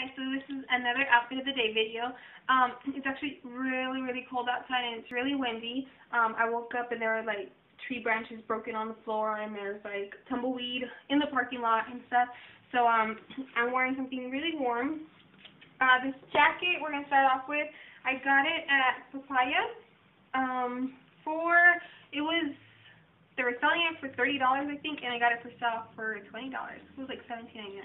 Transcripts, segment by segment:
Hi, so this is another outfit of the day video. Um, it's actually really, really cold outside and it's really windy. Um, I woke up and there were like tree branches broken on the floor and there's like tumbleweed in the parking lot and stuff. So um, I'm wearing something really warm. Uh, this jacket we're going to start off with, I got it at Papaya um, for, it was, they were selling it for $30 I think and I got it for sale for $20. It was like $17.99.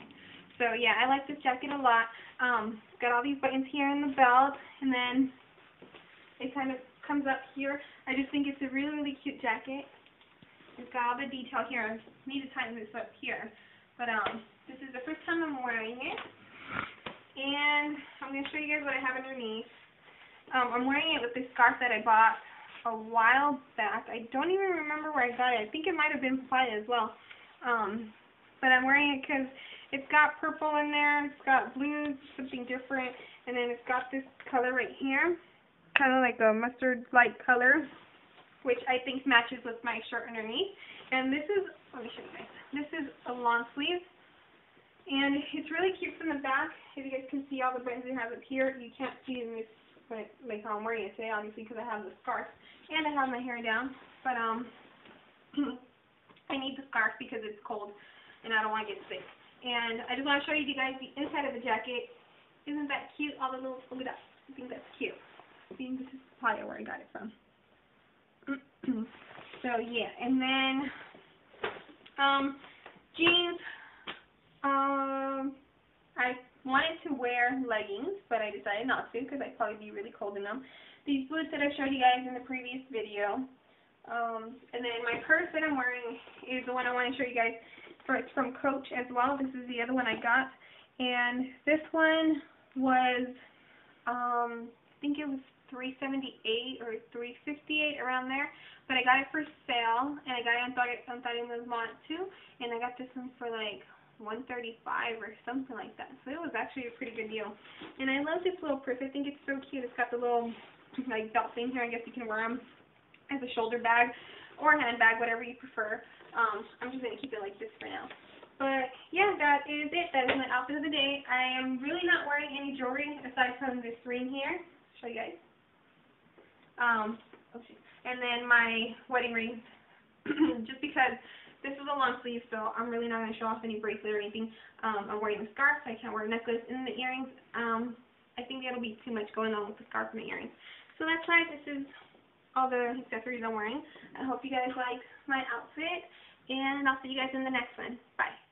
So yeah, I like this jacket a lot. Um, got all these buttons here in the belt, and then it kind of comes up here. I just think it's a really, really cute jacket. It's got all the detail here. I need to tighten this up here. But um, this is the first time I'm wearing it. And I'm going to show you guys what I have underneath. Um, I'm wearing it with this scarf that I bought a while back. I don't even remember where I got it. I think it might have been Papaya as well. Um, but I'm wearing it because it's got purple in there, it's got blue, something different, and then it's got this color right here, kind of like a mustard-like color, which I think matches with my shirt underneath. And this is, let me show you guys, this is a long sleeve, and it's really cute from the back. If you guys can see all the buttons it has up here, you can't see in this, but like how I'm wearing it today, obviously, because I have the scarf, and I have my hair down, but um, I need the scarf because it's cold, and I don't want to get sick. And I just want to show you guys the inside of the jacket. Isn't that cute? All the little, look at that. I think that's cute. I think this is probably where I got it from. so yeah, and then um, jeans. Um, I wanted to wear leggings, but I decided not to because I'd probably be really cold in them. These boots that I showed you guys in the previous video. Um, and then my purse that I'm wearing is the one I want to show you guys for it's from Coach as well. This is the other one I got, and this one was um, I think it was 378 or 358 around there, but I got it for sale, and I got it on on Tarinda's Mont too, and I got this one for like 135 or something like that. So it was actually a pretty good deal. And I love this little purse. I think it's so cute. It's got the little like belt thing here. I guess you can wear them as a shoulder bag or handbag, whatever you prefer. Um, I'm just going to keep it like this for now. But, yeah, that is it. That is my outfit of the day. I am really not wearing any jewelry aside from this ring here. Show you guys. Um, oh, and then my wedding ring, just because this is a long sleeve, so I'm really not going to show off any bracelet or anything. Um, I'm wearing a scarf, so I can't wear a necklace and the earrings. Um, I think that'll be too much going on with the scarf and the earrings. So that's why this is all the accessories I'm wearing. I hope you guys like my outfit, and I'll see you guys in the next one. Bye.